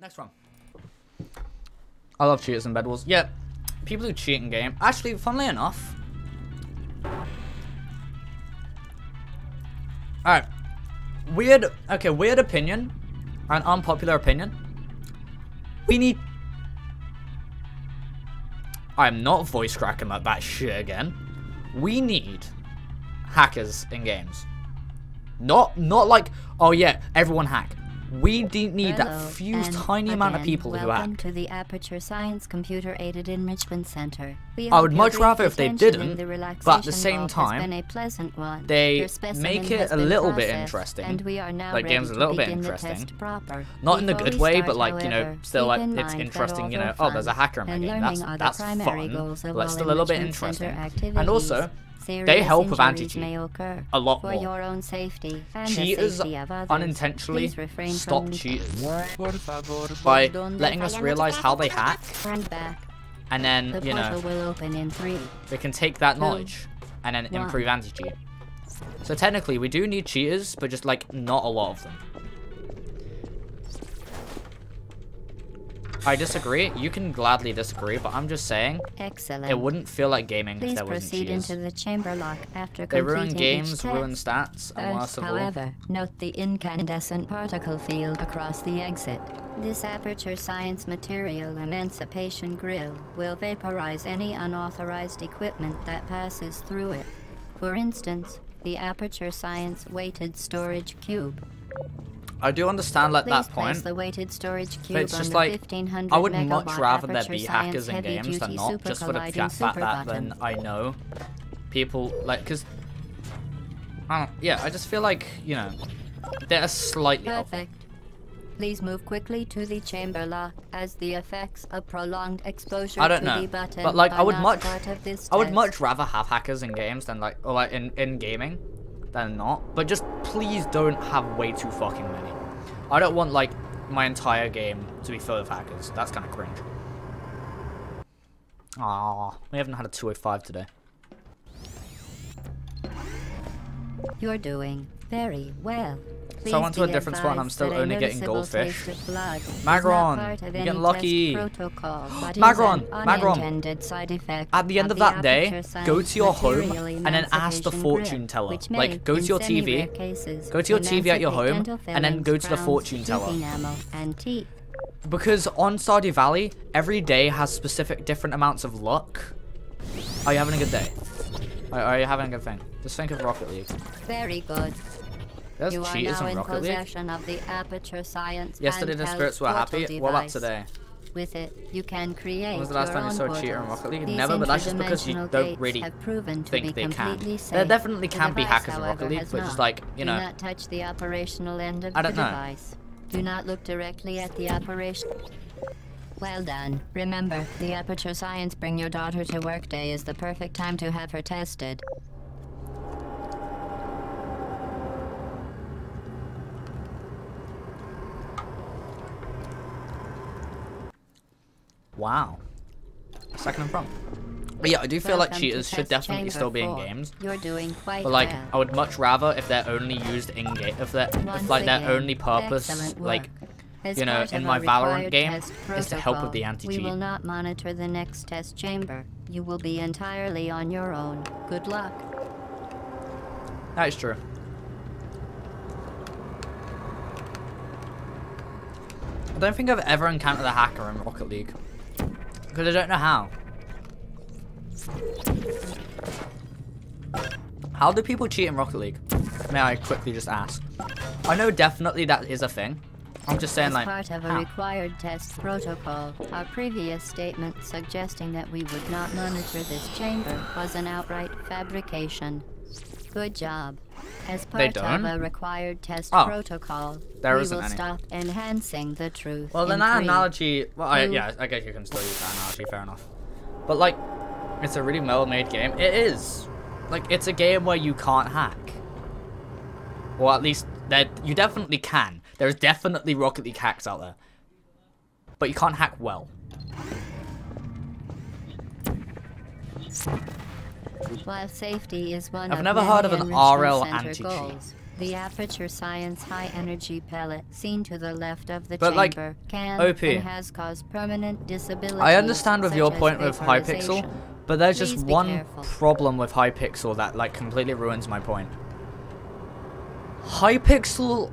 Next one. I love cheaters and Bed Wars. Yeah, people who cheat in game. Actually, funnily enough. Alright. Weird, okay, weird opinion. An unpopular opinion. We need... I'm not voice cracking like that shit again. We need hackers in games. Not, not like, oh yeah, everyone hack. We do need Hello, that few tiny amount of people who hack. to the Aperture Science Computer Aided Enrichment Center. We I would much rather if they didn't, the but at the same time, been a pleasant one. they make it a little bit interesting. And we are now Like, game's a little bit interesting. Not in a Before good way, but like, you know, still like it's interesting, you know, oh, there's a hacker in my game. That's the that's fun, but it's still a little bit interesting. And also. They help with injuries anti-cheat may occur. a lot For more. your own safety and the Cheaters safety of others, unintentionally please refrain stop from cheaters Por favor, by letting us realize how they hack, Run back. and then The you know will open in three. we can take that two, knowledge and then one. improve anti-cheat. So technically, we do need cheaters, but just like not a lot of them. I disagree. You can gladly disagree, but I'm just saying Excellent. it wouldn't feel like gaming if Please there wasn't proceed cheaters. into the chamber lock after They completing ruin games, ruin stats, and First, of all, however, note the incandescent particle field across the exit. This aperture science material emancipation grill will vaporize any unauthorized equipment that passes through it. For instance, the aperture science weighted storage cube. I do understand like that point. the weighted storage cube it's just like I would much rather there be hackers in games than not, just for the fact that then I know people like because I don't yeah I just feel like you know they're slightly. Perfect. Please move quickly to the chamber lock, as the effects of prolonged exposure I don't to know, the button but like I would much part of this I would much rather have hackers in games than like or like in in gaming than not. But just please don't have way too fucking many. I don't want like my entire game to be full of hackers. That's kind of cringe. Ah, we haven't had a 205 today. You're doing very well. So I went to a different spot and I'm still only getting goldfish. taste of blood is Magron, you're getting lucky. test protocol, but is Magron, Magron. unintended side effect At the end of that day, go to your home and then ask the fortune teller. Like, go to your TV, go to your TV at your home, and then go to the fortune teller. enamel, and teeth. Because on Stardew Valley, every day has specific different amounts of luck. Are you having a good day? Are you having a good thing? Just think of Rocket League. Very good. There's you are now in in Rocket League. possession of the Aperture Science Yesterday the spirits were happy. What about device. today? With it, you can create When was the last time you saw a cheater in. Rocket League? These Never, but that's just because you don't really have proven to think be they can. completely There safe. definitely The can be device, hackers in however, Rocket League, but just like, you know, Do not touch the operational end of I the don't know. device. Do not look directly at the operation. Well done. Remember, the Aperture Science Bring Your Daughter to Work Day is the perfect time to have her tested. Wow. Second and front. But yeah, I do feel like Welcome to cheaters should definitely still be in games. You're doing quite But like, well. I would much rather if they're only used in game, if they're, if Once like their only purpose, like. As you know, in my Valorant game, test is to help with the anti-cheat. We will not monitor the next test chamber. You will be entirely on your own. Good luck. That is true. I don't think I've ever encountered a hacker in Rocket League. Because I don't know how. How do people cheat in Rocket League? May I quickly just ask? I know definitely that is a thing. I'm just saying As like, part of a how? required test protocol, our previous statement suggesting that we would not monitor this chamber was an outright fabrication. Good job. As part of a required test Oh. protocol, There we isn't will any. stop enhancing the truth. Well, then that three, analogy. Well, I, yeah, I guess you can still use that analogy. Fair enough. But like, it's a really well-made game. It is. Like, it's a game where you can't hack. Or at least that you definitely can. There's definitely Rocket League hacks out there, but you can't hack well. While safety is one I've of never heard of an RL anti-cheat. goals, The Aperture Science High Energy Pellet, seen to the left of the But, like, chamber, can OP. and has caused permanent disability. I understand with your point with Hypixel, but there's Please just one careful. problem with Hypixel that like completely ruins my point. Hypixel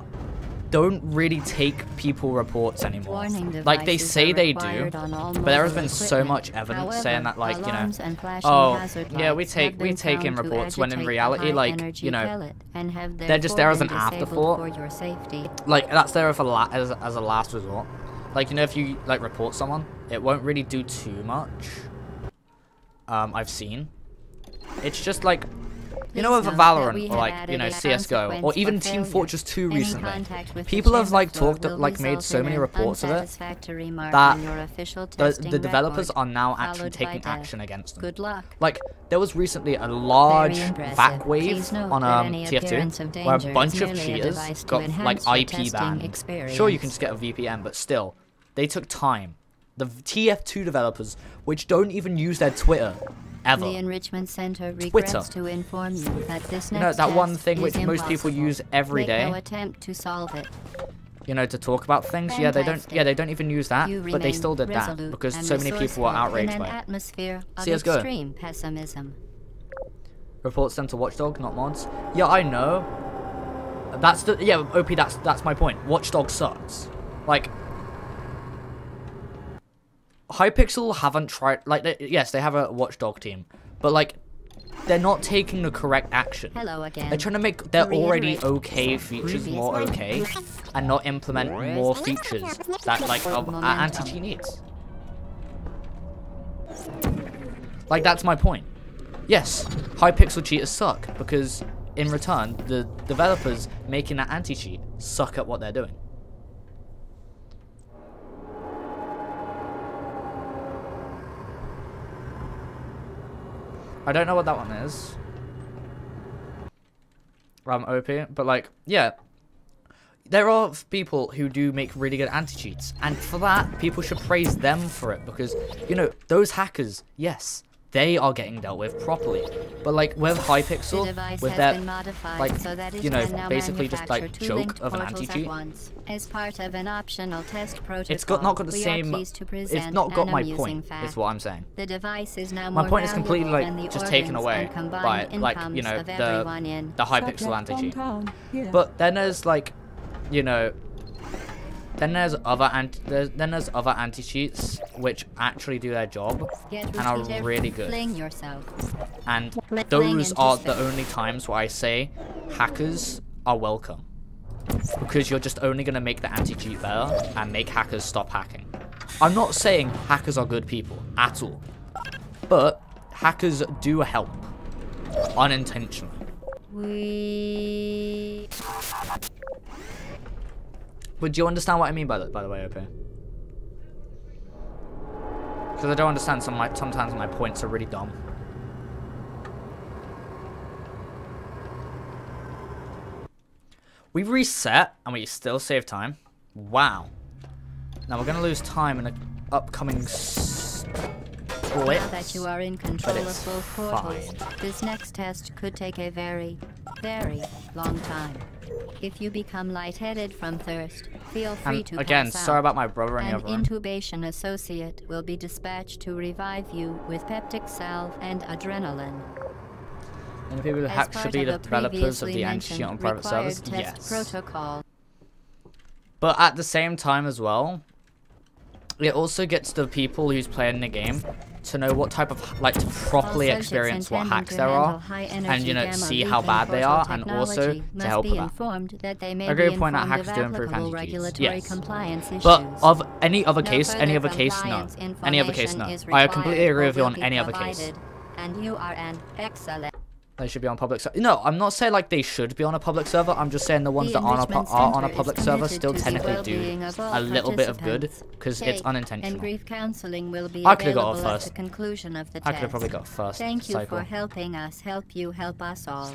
don't really take people reports anymore. Like they say they do, required on all but there has been so much evidence saying that like, you know, alarms and flashing oh, yeah, we take- we take in reports when in reality, like, you know, and have they're just there as an afterthought. For your safety. like that's there for la- as, as a last resort. Like you know, if you like report someone, it won't really do too much. Um, I've seen. It's just like, you know, with note that we Valorant or like you know CS:GO or even Team. Fortress 2 recently. contact with the People have like talked, like made so many reports of it that on your official the, the developers are now actually taking action against them. Good luck. Like there was recently a large vac wave on um, any appearance of TF2 where a bunch of cheaters got like IP banned. Sure, you can just get a VPN, but still, they took time. The TF2 developers, which don't even use their Twitter ever, The Enrichment Center Twitter. regrets to inform you that this You know, that one thing which is most people use every Make day? no attempt to solve it. you know, to talk about things. Yeah, they don't. Yeah, they don't even use that, You but they still did that because so many people were outraged by it. atmosphere of CS:GO. extreme pessimism. Reports them to Watchdog, not mods. Yeah, I know. That's the yeah, OP. That's that's my point. Watchdog sucks. Like, Hypixel haven't tried. Like, they, yes, they have a Watchdog team, but like, they're not taking the correct action. Hello again. They're trying to make their already okay features more okay, and not implement more features that like anti-cheat needs. Like that's my point. Yes, Hypixel cheaters suck because in return the developers making that anti-cheat suck at what they're doing. I don't know what that one is. Um, OP, but like, yeah. There are people who do make really good anti-cheats, and for that, people should praise them for it, because, you know, those hackers, yes, they are getting dealt with properly. But like, with Hypixel, device with their, modified like, so that you know, basically just like two joke of an portals at anti-cheat. As part of an optional test protocol, it's got not got the we are same, to it's present not got my amusing point, fact. is what I'm saying. The device is now My point is completely, valuable like, than just taken away by, like, you know, the- The Hypixel anti-cheat. But then there's like, you know, then there's other anti there's, then there's other anti cheats which actually do their job and are really good. Fling yourself. And Fling those are the only times where I say hackers are welcome. Because you're just only gonna make the anti cheat better and make hackers stop hacking. I'm not saying hackers are good people at all, but hackers do help unintentionally. We. But do you understand what I mean by that, by the way, OP? Because I don't understand some my, sometimes my points are really dumb. We reset and we still save time. Wow. Now we're gonna lose time in an upcoming split. Now that you are in control of both portals, fine. this next test could take a very, very long time. If you become lightheaded from thirst, feel free And to again, pass sorry out. about my brother the An room. intubation associate will be dispatched to revive you with peptic salve and adrenaline. And the people who As hack should be the developers of the anti mentioned on private servers. test Yes. protocol. But at the same time as well, it also gets the people who's playing the game to know what type of like to properly experience what hacks there are, and you know see how bad they are, and also to help with that. that they may A great be point hackers of do improve anti-cheats. Yes. But of any other case, any other case, no. Any other case, no. I completely agree with you on any other case. And you are an excellent. They should be on public server. No, I'm not saying like they should be on a public server. I'm just saying the ones The that aren't, a are on a public server still technically do a little bit of good because it's unintentional. And grief counseling will be I could've got available it at first. conclusion of the I could have probably got first Thank you cycle. for helping us help you help us all.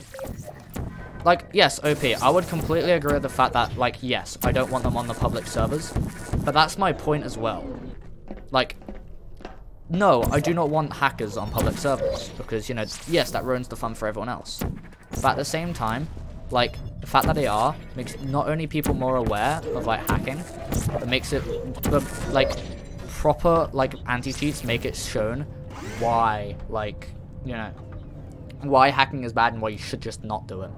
Like, yes, OP, I would completely agree with the fact that, like, yes, I don't want them on the public servers, but that's my point as well. Like, no, I do not want hackers on public servers, because, you know, yes, that ruins the fun for everyone else. But at the same time, like the fact that they are makes not only people more aware of like hacking, but makes it like proper like anti-cheats make it shown why like you know why hacking is bad and why you should just not do it.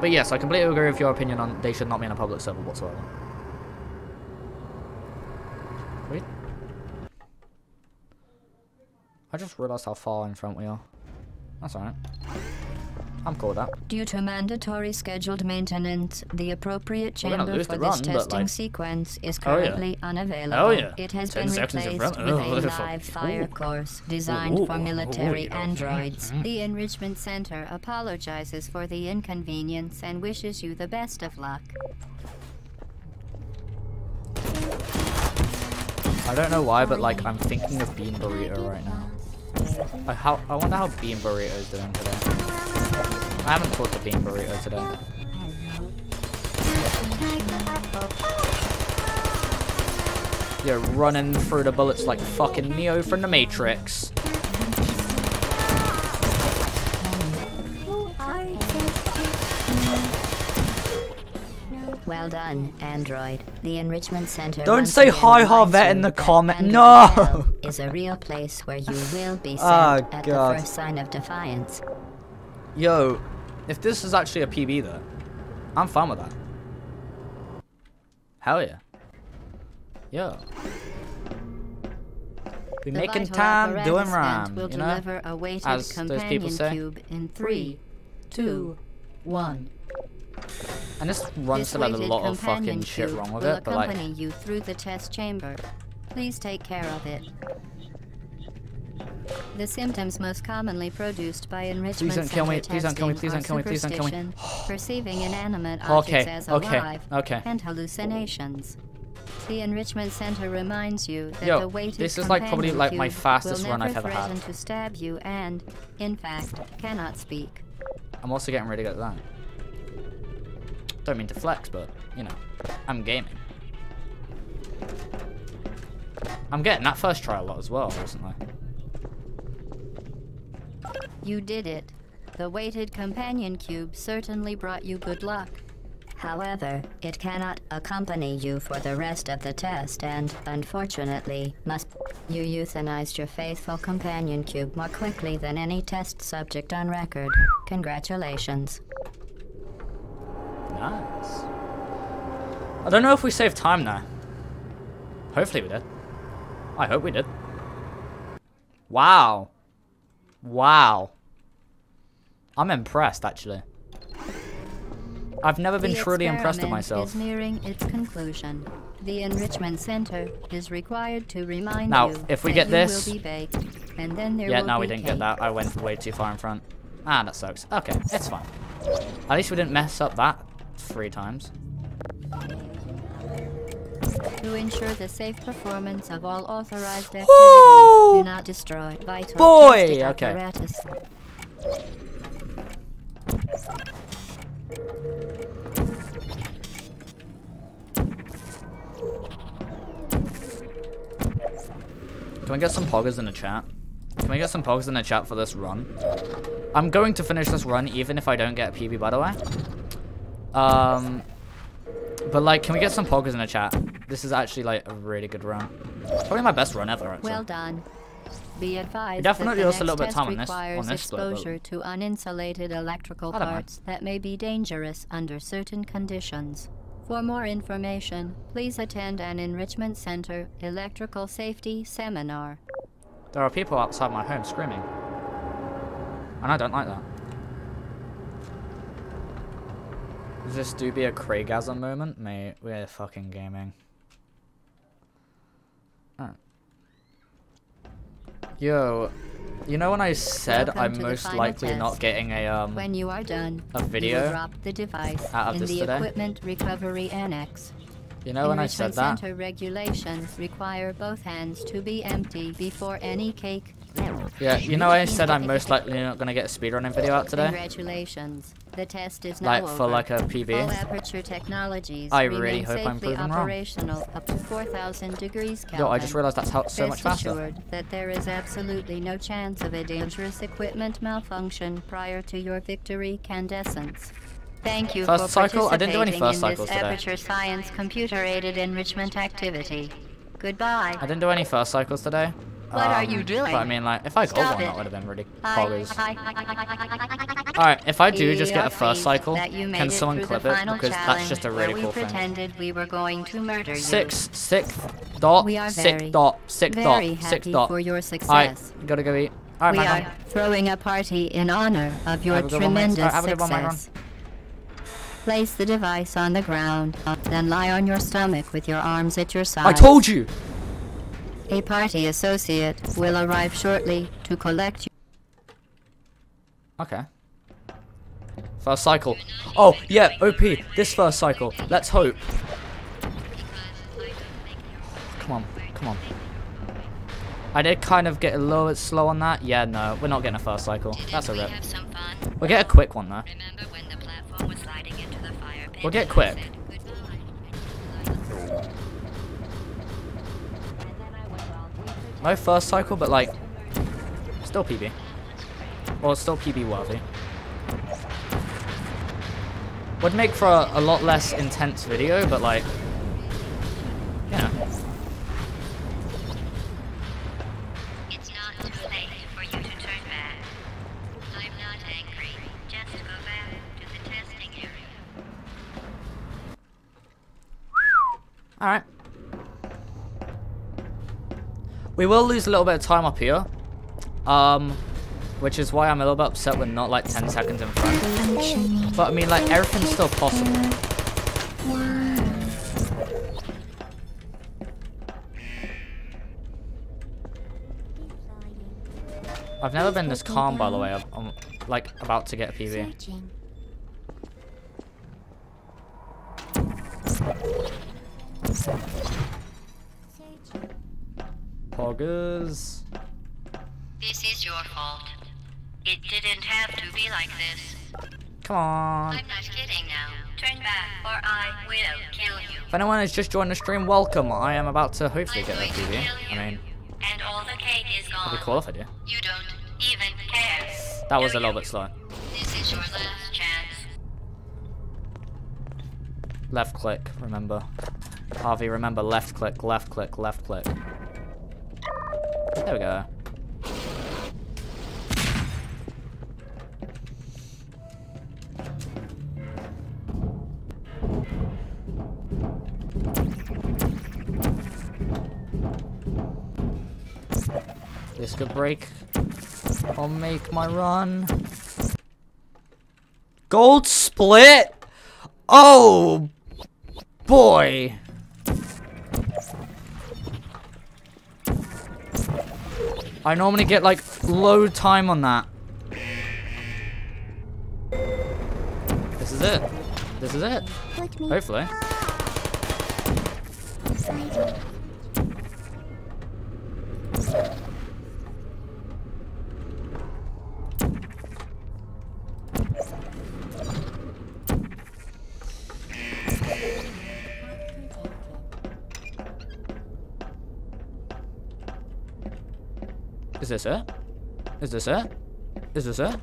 But yes, I completely agree with your opinion on they should not be on a public server whatsoever. I just realized how far in front we are. That's alright. I'm cool with that. Due to mandatory scheduled maintenance, the appropriate chamber for this run, testing like- sequence is Oh, yeah. currently unavailable. Oh, yeah. It has 10 been replaced oh, with Oh, a live fire Ooh. course designed for military ooh, yeah. androids. Mm-hmm. The Enrichment Center apologizes for the inconvenience and wishes you the best of luck. I don't know why, but like I'm thinking of Bean Burrito right now. I, how, I wonder how Bean Burrito is doing today. I haven't talked to Bean Burrito today. You're running through the bullets like fucking Neo from the Matrix. Well done, Android. The Enrichment Center. Don't say hi, reminds Harvette in the that comment. No! Hell Is a real place where you will be ah, sent Oh, at God. the first sign of defiance. Yo, if this is actually a PB though, I'm fine with that. Hell yeah. Yo. We The making vital time apparatus doing vent rhyme, will you know? deliver a weighted As those people companion say. cube in three, two, one. And this runs This to like a weighted lot of fucking shit cube wrong with will it, but like, accompany you through the test chamber. Please take care of it. The symptoms most commonly produced by enrichment don't kill me, please don't kill me, please don't are kill me, please don't kill me. perceiving inanimate Okay, objects as alive, okay. and hallucinations. The enrichment center reminds you that Yo, the weighted this is, like, probably, like, my fastest run I've ever had. to stab you and, in fact, cannot speak. I'm also getting really good at that. Don't mean to flex, but, you know, I'm gaming. I'm getting that first try a lot as well recently. You did it. The weighted companion cube certainly brought you good luck. However, it cannot accompany you for the rest of the test and, unfortunately, must. You euthanized your faithful companion cube more quickly than any test subject on record. Congratulations. Nice. I don't know if we saved time now. Hopefully we did. I hope we did. Wow. Wow. I'm impressed, actually. I've never been The truly impressed with myself. is nearing its conclusion. The enrichment center is required to remind Now, you if we get this- baked, and then there Yeah, no, we didn't cake. get that. I went way too far in front. Ah, that sucks. Okay, it's fine. At least we didn't mess up that three times. To ensure the safe performance of all authorized activities, Woo! do not destroy vital Boy! Okay. apparatus. Can we get some poggers in the chat? Can we get some poggers in the chat for this run? I'm going to finish this run even if I don't get a PB, by the way. Um, but like, can we get some poggers in the chat? This is actually like a really good run. Probably my best run ever, actually. Well done. Be advised definitely lost a little bit of time on this- on this split, but- exposure to uninsulated electrical parts that may be dangerous under certain conditions. For more information, please attend an Enrichment Center electrical safety seminar. There are people outside my home screaming. And I don't like that. Does this do be a Craigasm moment? Mate, we're fucking gaming. Yo, you know when I said Welcome I'm most likely not getting a um When you are done, a video drop the device out of in this the today? equipment recovery annex. you know when I said that? Center regulations require both hands to be empty before any cake, Yeah, you know I said I'm most likely not gonna get a speedrunning video out today? Congratulations. The test is now Like, over. for like a PB? Aperture technologies I really hope I'm proven wrong. operational up to 4,000 degrees Kelvin. Yo, I just realized that's how so Rest much faster. assured that there is absolutely no chance of a dangerous equipment malfunction prior to your victory candescence. Thank you First for cycle? I didn't do any participating first in cycles this today. Aperture Science computer-aided enrichment activity. Goodbye. I didn't do any first cycles today. What are you Um, doing? I mean, like, if I Stop one, it. that would have been hi. Alright, if I do just get a first cycle, that you made can someone clip it? Because that's just a really cool we thing. pretended we were going to murder you. Six, sixth dot, We are sick very, dot, very dot, sick dot. for your Alright, gotta go eat. Alright, we my are throwing a party in honor of your Have a good one, mates. tremendous Alright, have a good one, success. Place the device on the ground, then lie on your stomach with your arms at your sides. I told you! A party associate will arrive shortly to collect you. Okay. First cycle. Oh, yeah, OP. This first cycle. Let's hope. Come on, come on. I did kind of get a little bit slow on that. Yeah, no, we're not getting a first cycle. That's a rip. Have some fun. We'll get a quick one, though. We'll get the No first cycle, but like, still PB. Or still PB worthy. Would make for a, a lot less intense video, but like, you know. It's not We will lose a little bit of time up here. Um, which is why I'm a little bit upset we're not like 10 seconds in front. But I mean, like, everything's still possible. I've never been this calm, by the way. I'm, I'm like about to get a PB. Poggers. This is your fault. It didn't have to be like this. Come on. I'm not kidding now. Turn back, or I will kill you. If anyone has just joined the stream, welcome. I am about to hopefully I'm get a going to PB. kill you. I mean, and all the cake is gone. it'd be cool if I do. You don't even care. That was a little bit slow. This is your last chance. Left click, remember. Harvey, remember left click, left click, left click. There we go. This could break. I'll make my run. Gold split? Oh boy. I normally get like low time on that. This is it. This is it. Hopefully. Is this it? Is this it? Is this it?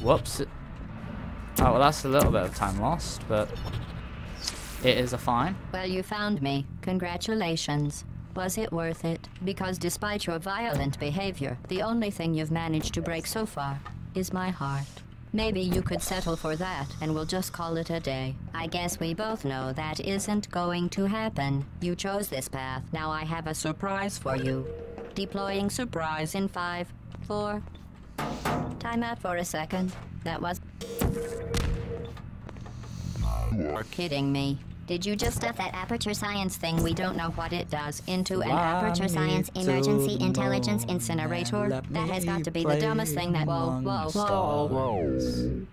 Whoops. Oh, well, that's a little bit of time lost, but it is a fine. Well, you found me. Congratulations. Was it worth it? Because despite your violent behavior, the only thing you've managed to break so far is my heart. Maybe you could settle for that, and we'll just call it a day. I guess we both know that isn't going to happen. You chose this path. Now I have a surprise for you. Deploying surprise in five, four. Time out for a second. That was. You're kidding me. Did you just stuff that aperture science thing we don't know what it does into an aperture science emergency intelligence incinerator? That has got to be the dumbest thing that. Whoa, whoa, whoa.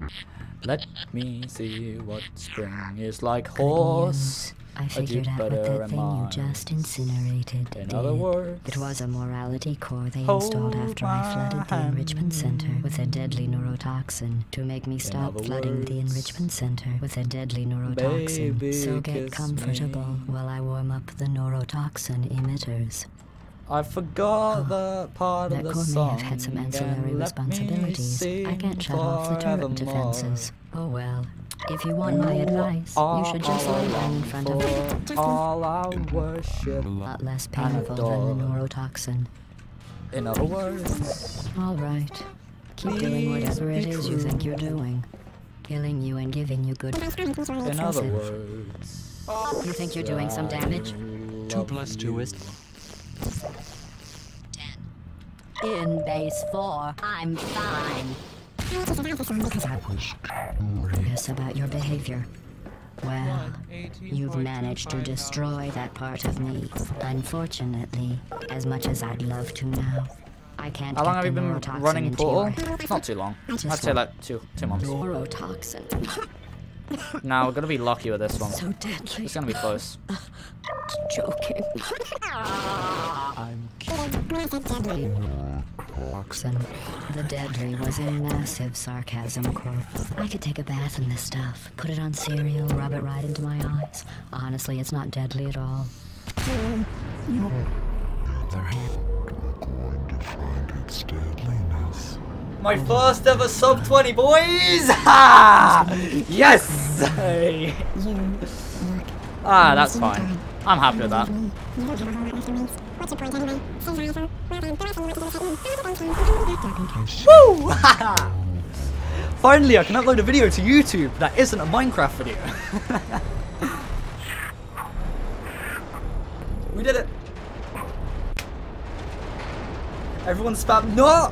Let me see what spring is like, horse. I figured out what that thing you just incinerated In did. other words, It was a morality core they installed after I flooded the enrichment center with a deadly neurotoxin to make me stop flooding the enrichment center with a deadly neurotoxin. so get comfortable me. while I warm up the neurotoxin emitters. I forgot ah, the part of the core may song. have had some ancillary responsibilities. I can't shut off the turret defenses. Oh well. If you want my advice, you should just All lie down in front of it. for, All I worship. A lot less painful than the neurotoxin. In other words, All right. Keep doing whatever it is you think you're doing. Killing you and giving you good. in other words. You think you're doing some damage? Two plus two is In base four, I'm fine. Curious about your behavior. Well, you've managed to destroy that part of me. Unfortunately, as much as I'd love to now, I can't How long have you been running Portal? your Not too long. I'd say like two, two months. neurotoxin. Now we're gonna be lucky with this one. So deadly. It's gonna be close. Joking. I'm Toxin. The deadly was in massive sarcasm quote. I could take a bath in this stuff, put it on cereal, rub it right into my eyes. Honestly, it's not deadly at all. going to find its deadliness. My first ever sub 20, boys! Ha! yes! Hey. ah, that's fine. I'm happy with that. Woo! Finally, I can upload a video to YouTube that isn't a Minecraft video. we did it! Everyone spam. No!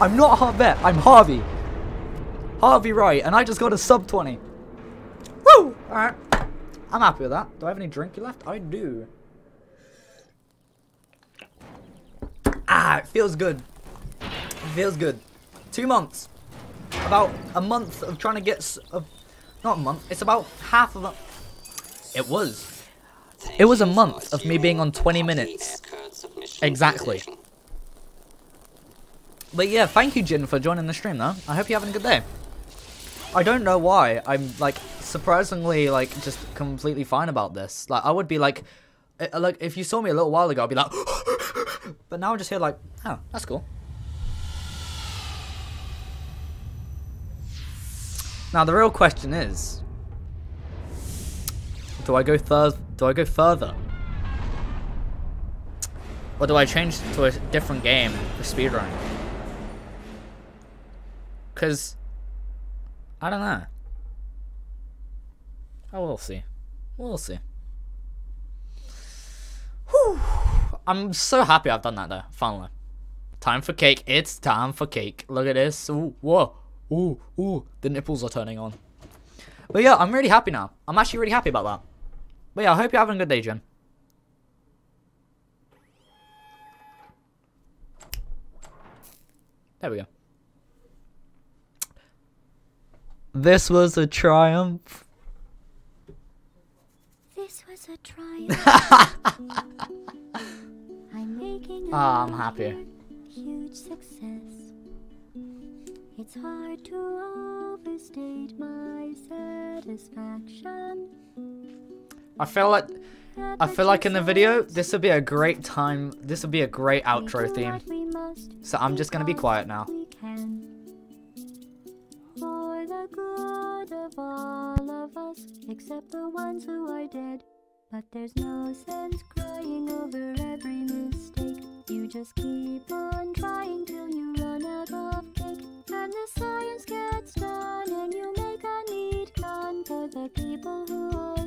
I'm not Harvey. I'm Harvey. Harvey Wright, and I just got a sub 20. Woo! Alright. I'm happy with that. Do I have any drinky left? I do. Ah, it feels good. It feels good. Two months. About a month of trying to get. Of, not a month. It's about half of a. It was. It was a month of me being on 20 minutes. Exactly. But yeah, thank you, Jin, for joining the stream, though. I hope you're having a good day. I don't know why. I'm, like, surprisingly, like, just completely fine about this. Like, I would be like, uh, like, if you saw me a little while ago, I'd be like, but now I'm just here like, oh, that's cool. Now, the real question is, do I go thir- do I go further? Or do I change to a different game for speedrunning? Because, I don't know. Oh, we'll see. We'll see. Whew. I'm so happy I've done that though, finally. Time for cake. It's time for cake. Look at this. Ooh, whoa. Ooh, ooh. The nipples are turning on. But yeah, I'm really happy now. I'm actually really happy about that. But yeah, I hope you're having a good day, Jen. There we go. This was a triumph. This was a triumph. I'm making Ah, I'm happy. Huge success. It's hard to overstate my satisfaction. I feel like I feel like in the video this would be a great time. This would be a great outro theme. So I'm just gonna be quiet now. The ones who are dead. But there's no sense crying over every mistake. You just keep on trying till you run out of cake. And the science gets done, and you make a neat gun for the people who are